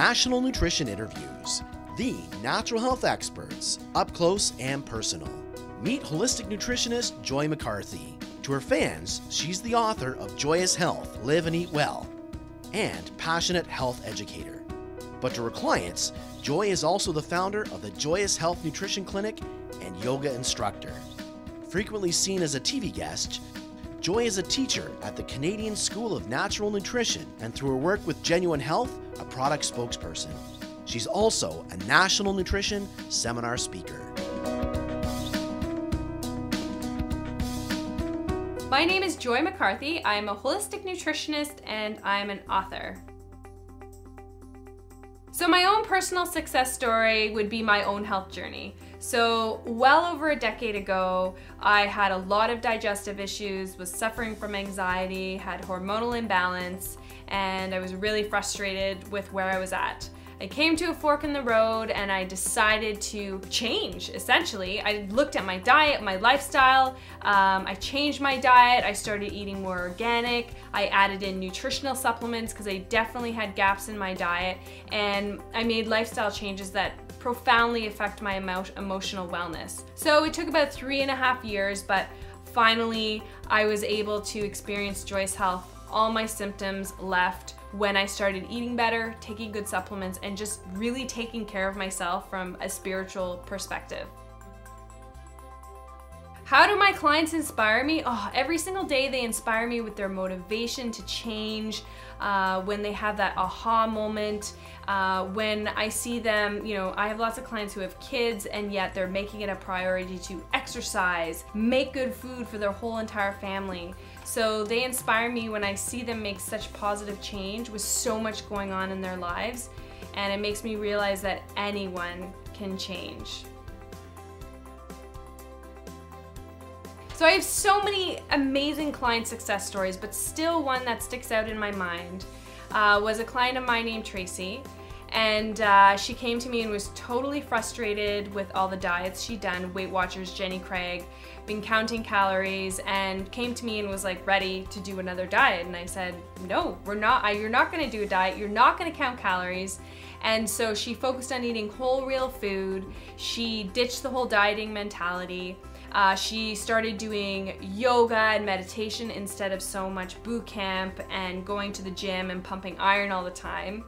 National Nutrition Interviews, the natural health experts, up close and personal. Meet holistic nutritionist Joy McCarthy. To her fans, she's the author of Joyous Health Live and Eat Well and passionate health educator. But to her clients, Joy is also the founder of the Joyous Health Nutrition Clinic and yoga instructor. Frequently seen as a TV guest, Joy is a teacher at the Canadian School of Natural Nutrition and through her work with Genuine Health, a product spokesperson. She's also a national nutrition seminar speaker. My name is Joy McCarthy. I'm a holistic nutritionist and I'm an author. So my own personal success story would be my own health journey. So well over a decade ago, I had a lot of digestive issues, was suffering from anxiety, had hormonal imbalance, and I was really frustrated with where I was at. I came to a fork in the road and I decided to change, essentially. I looked at my diet, my lifestyle, um, I changed my diet, I started eating more organic, I added in nutritional supplements because I definitely had gaps in my diet, and I made lifestyle changes that profoundly affect my emo emotional wellness. So it took about three and a half years, but finally I was able to experience Joyous Health. All my symptoms left when I started eating better, taking good supplements, and just really taking care of myself from a spiritual perspective. How do my clients inspire me? Oh, every single day they inspire me with their motivation to change, uh, when they have that aha moment, uh, when I see them, you know, I have lots of clients who have kids and yet they're making it a priority to exercise, make good food for their whole entire family. So they inspire me when I see them make such positive change with so much going on in their lives. And it makes me realize that anyone can change. So I have so many amazing client success stories, but still one that sticks out in my mind uh, was a client of mine named Tracy. And uh, she came to me and was totally frustrated with all the diets she'd done, Weight Watchers, Jenny Craig, been counting calories, and came to me and was like ready to do another diet. And I said, no, we're not, I, you're not gonna do a diet, you're not gonna count calories. And so she focused on eating whole real food. She ditched the whole dieting mentality. Uh, she started doing yoga and meditation instead of so much boot camp and going to the gym and pumping iron all the time.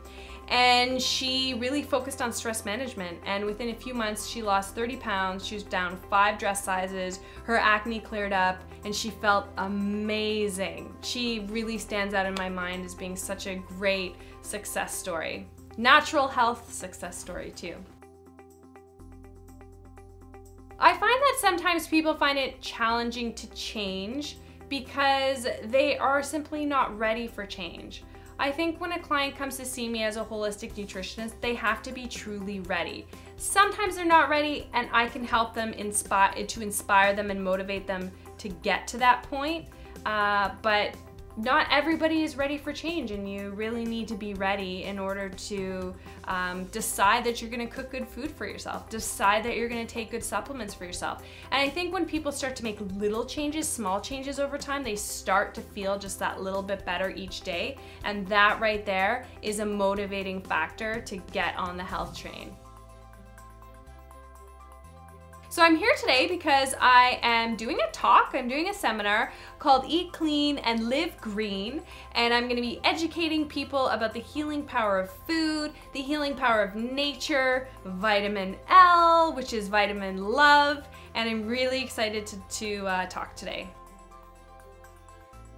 And she really focused on stress management. And within a few months, she lost 30 pounds. She was down five dress sizes. Her acne cleared up and she felt amazing. She really stands out in my mind as being such a great success story. Natural health success story, too. Sometimes people find it challenging to change because they are simply not ready for change. I think when a client comes to see me as a holistic nutritionist, they have to be truly ready. Sometimes they're not ready and I can help them inspire to inspire them and motivate them to get to that point. Uh, but not everybody is ready for change and you really need to be ready in order to um, decide that you're gonna cook good food for yourself, decide that you're gonna take good supplements for yourself. And I think when people start to make little changes, small changes over time, they start to feel just that little bit better each day. And that right there is a motivating factor to get on the health train. So I'm here today because I am doing a talk, I'm doing a seminar called Eat Clean and Live Green, and I'm gonna be educating people about the healing power of food, the healing power of nature, vitamin L, which is vitamin love, and I'm really excited to, to uh, talk today.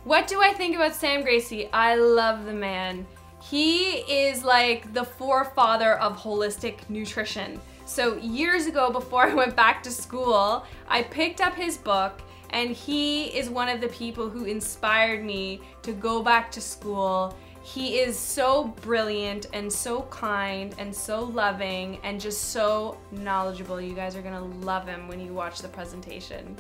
What do I think about Sam Graci? I love the man. He is like the forefather of holistic nutrition. So years ago, before I went back to school, I picked up his book and he is one of the people who inspired me to go back to school. He is so brilliant and so kind and so loving and just so knowledgeable. You guys are gonna love him when you watch the presentation.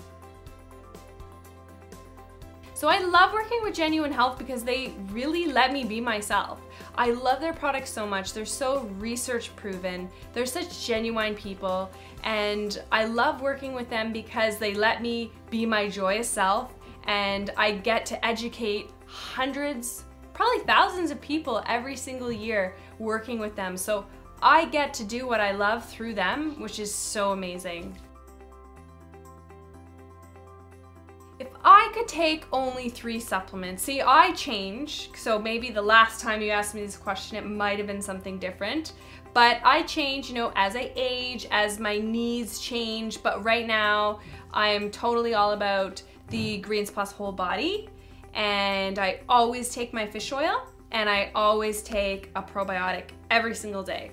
So I love working with Genuine Health because they really let me be myself. I love their products so much. They're so research proven. They're such genuine people. And I love working with them because they let me be my joyous self and I get to educate hundreds probably thousands of people every single year working with them. So I get to do what I love through them, which is so amazing. Take only three supplements, see, I change, so maybe the last time you asked me this question, it might have been something different, but I change, you know, as I age, as my needs change, but right now I'm totally all about the Greens Plus Whole Body, and I always take my fish oil, and I always take a probiotic every single day.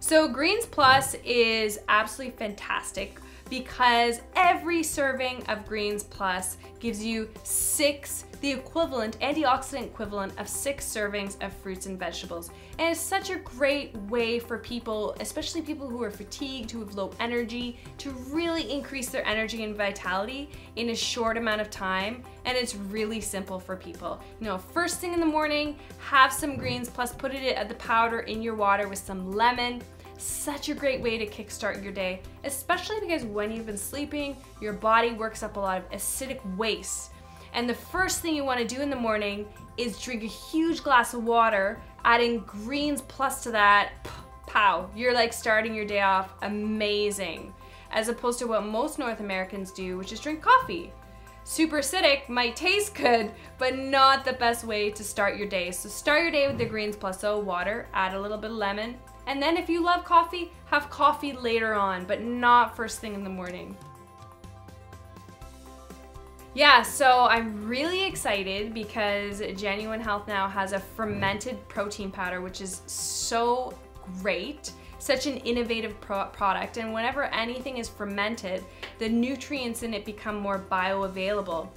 So Greens Plus is absolutely fantastic because every serving of Greens Plus gives you six, the equivalent, antioxidant equivalent of six servings of fruits and vegetables. And it's such a great way for people, especially people who are fatigued, who have low energy, to really increase their energy and vitality in a short amount of time. And it's really simple for people. You know, first thing in the morning, have some greens plus put it at the powder in your water with some lemon, such a great way to kickstart your day, especially because when you've been sleeping, your body works up a lot of acidic waste. And the first thing you want to do in the morning is drink a huge glass of water, adding greens plus to that, pow, you're like starting your day off amazing. As opposed to what most North Americans do, which is drink coffee. Super acidic might taste good, but not the best way to start your day. So start your day with the greens plus O water, add a little bit of lemon, and then if you love coffee, have coffee later on, but not first thing in the morning. Yeah, so I'm really excited because Genuine Health now has a fermented protein powder, which is so great. Such an innovative pro product, and whenever anything is fermented, the nutrients in it become more bioavailable.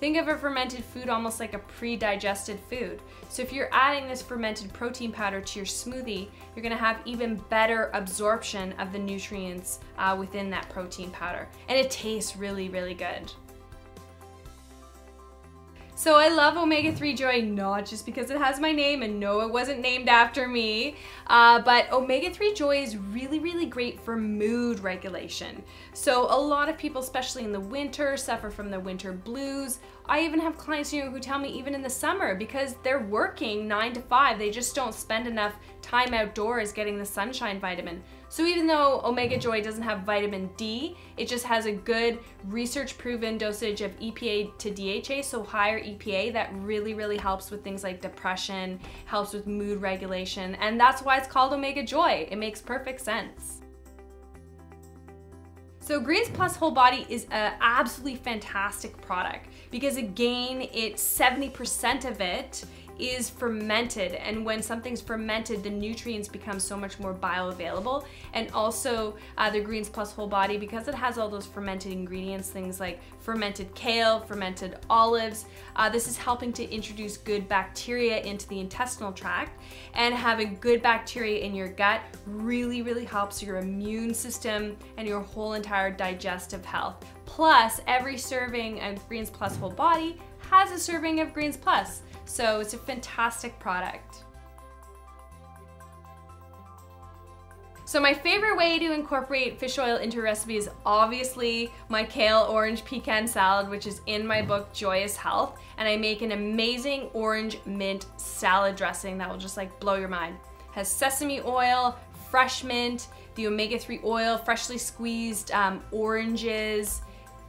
Think of a fermented food almost like a pre-digested food. So if you're adding this fermented protein powder to your smoothie, you're gonna have even better absorption of the nutrients uh, within that protein powder. And it tastes really, really good. So I love Omega-3 Joy not just because it has my name and no it wasn't named after me, uh, but Omega-3 Joy is really, really great for mood regulation. So a lot of people, especially in the winter, suffer from the winter blues. I even have clients you know, who tell me even in the summer because they're working nine to five, they just don't spend enough time outdoors getting the sunshine vitamin. So even though Omega Joy doesn't have vitamin D, it just has a good research proven dosage of EPA to DHA, so higher EPA that really, really helps with things like depression, helps with mood regulation, and that's why it's called Omega Joy. It makes perfect sense. So Greens Plus Whole Body is an absolutely fantastic product because again, it's 70% of it is fermented and when something's fermented the nutrients become so much more bioavailable. And also uh, the greens plus whole body because it has all those fermented ingredients things like fermented kale fermented olives uh, this is helping to introduce good bacteria into the intestinal tract. And having good bacteria in your gut really really helps your immune system and your whole entire digestive health plus every serving of greens plus whole body has a serving of greens plus so it's a fantastic product. So my favorite way to incorporate fish oil into recipes is obviously my kale orange pecan salad, which is in my book Joyous Health. And I make an amazing orange mint salad dressing that will just like blow your mind. It has sesame oil, fresh mint, the omega-3 oil, freshly squeezed um, oranges,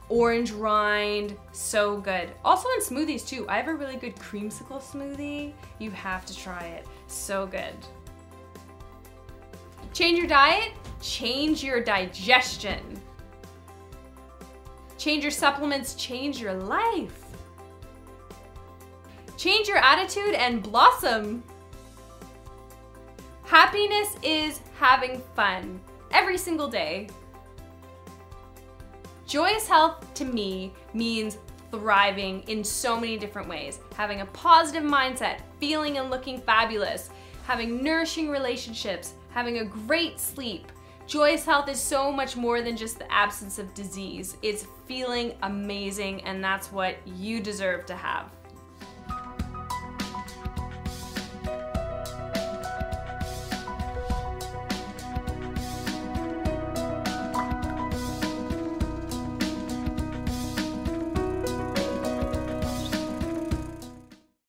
orange rind, so good. Also in smoothies too. I have a really good creamsicle smoothie. You have to try it, so good. Change your diet, change your digestion. Change your supplements, change your life. Change your attitude and blossom. Happiness is having fun every single day. Joyous health to me means thriving in so many different ways. Having a positive mindset, feeling and looking fabulous, having nourishing relationships, having a great sleep. Joyous health is so much more than just the absence of disease. It's feeling amazing and that's what you deserve to have.